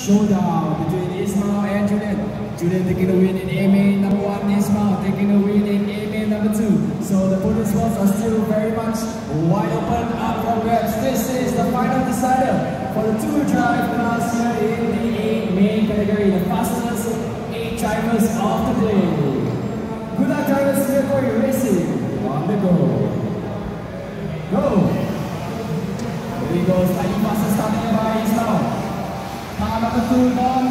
showdown between Ismail and Julian. Julian taking the win in A main number one, Ismail taking the win in A main number two. So the bonus spots are still very much wide open up for grabs. This is the final decider for the two drive class here in the main category, the fastest eight drivers of the day. Good luck drivers here for your racing. On the go. Go! Here he goes, slightly faster starting by Ismail. Car number two on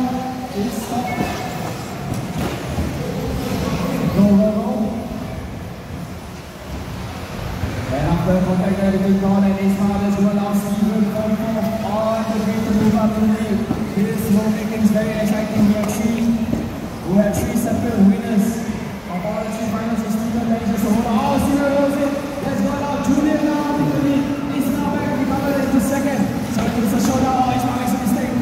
is stop. Go, go, go. And after contact there between Ron and Ismail, there's one now Steven going off on the grid to move up to the lead. This will make things very exciting. We have three, we have three separate winners of all the three finals. Steven manages to hold on. Oh, Steven goes in. Let's go now. Julian now to the lead. Ismail back recovered into second. So it's a showdown. Oh, Ismail makes a mistake.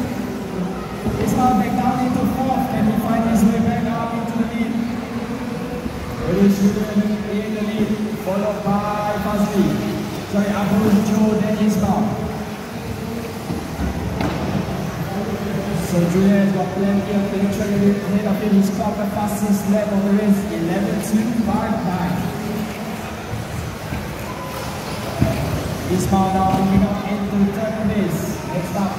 Ismail back down into fourth. Can he find his way back up into the lead? Julian in the lead, followed by. So got plenty of things ahead of him. He's got the fastest lap of the race, 11.259. Ismail now moving up into third place. Next up,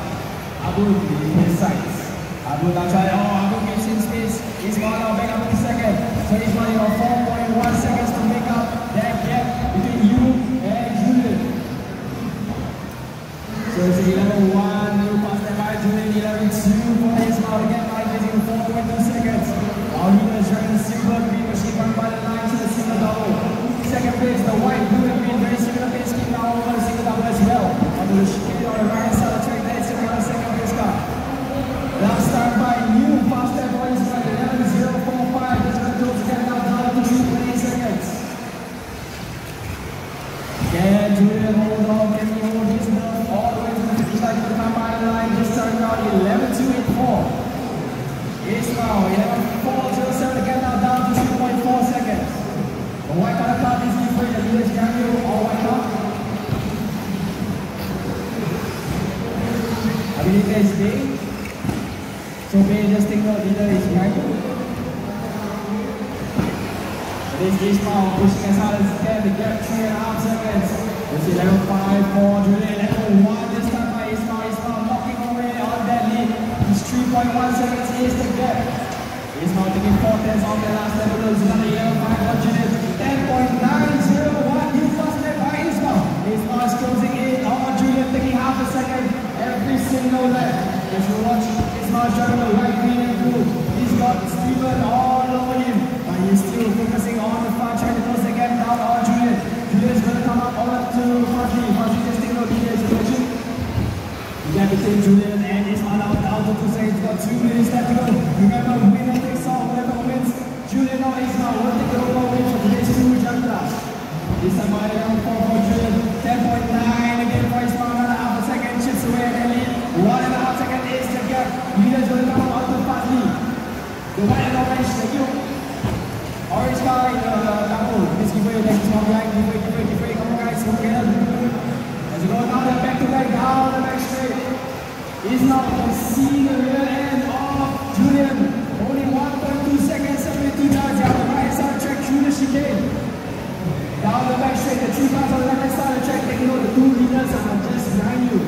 his sights. Abu now oh, Abu gives him space. Ismail now back up to second. So Ismail, you got 4.1 seconds to make up that gap between you and Julian. So it's 11.1, you pass that by Julian, 11.2 for Ismail, again by getting 4.2 seconds. Our leader is running the silver green machine run by the line to the single double. Second place, the white, blue and green, very similar pace scheme now over the single double as well. On the chicane on the right hand side of the track, there is another second place car. Last start by new fast lap for Ismail, 11.045, just going to close the gap now down to 2.8 seconds. Can Julian hold on? Can he hold his nerve all the way to the finish line to the combine line? Just starting out 11 to 8 4. Ismail, 11 4 07 again now down to 2.4 seconds. The white is Daniel, white. I. So just think the leader is right. This Ismail pushing as hard as he can to get three and a half seconds. It's 11 5 for Julian, 11 1 this time 2.1 seconds is the gap. He's four tenths on the last level of Zidane. Yellow 500 is 10.901. New faster, led by Ismail. Ismail is closing in on Julian, taking half a second every single lap. If you watch Ismail driving the right green and blue, he's got Steven all over him. But he's still focusing on the far trying to close the gap down on Julian. Julian's going to come up all up to Fazli. Fazli just taking a look at his position. You got to say Julian now down to two minutes left to go. Remember, winner takes all. Whoever wins, Julian or Ismail will take the overall win for today's two class. This time round four for Julian. 10.9 again for Ismail. Another half a second chips away at lead. One and a half second is the gap. Leaders going to come out to Fadli. The white and orange, thank you. Orange car in the uh, double. Please give way, next one behind. Give way, give way, give way. Come on guys, come together. As you go down the back to back, down the back straight. Ismail can see the rear end of Julian. Only 1.2 seconds separating two cars down the right side of the track through the chicane. Down the back straight, the two cars on the left side of the track, taking note, the two leaders are just behind you.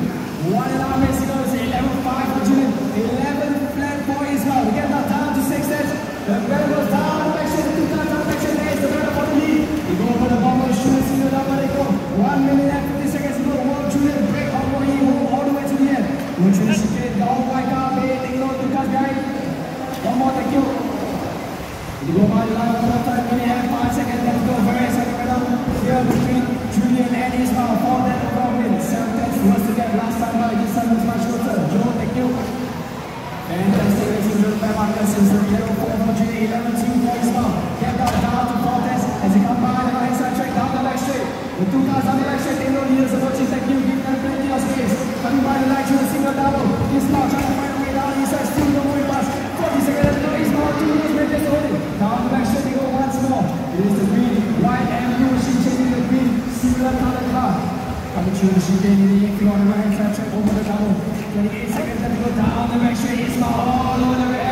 One and a half minutes to go, it's 11.5 for Julian, 11 flat for Ismail. Again, now down to six tenths. The battle goes down the back straight, the two cars down the back straight, there is the battle for the lead. You go for the bomber, shoot it, see the double, they go. One minute and 50 seconds to go. One, Julian, break all the way, all the way to the end. Go through the chicane, the all white car, taking note, two cars behind. One more, thank you. You go by the line one more time, minute and five seconds left to go. Very exciting right now. Here between Julian and Ismail for that overall win. Seven tenths was to get last time by. This time was much closer. Joe, thank you. Fantastic racing driven by Marcus. It's the 11 4 for Julian, 11 2 for Ismail. Kept out down to four as he comes by the track down the straight. The two cars on the straight. Coming by the single double. Way down. He says still no past. 40 seconds. Down the straight, go once more. It is the the similar. Coming through chicane, the the track over the double. 28 seconds left to go down the back straight. Ismail all over the rear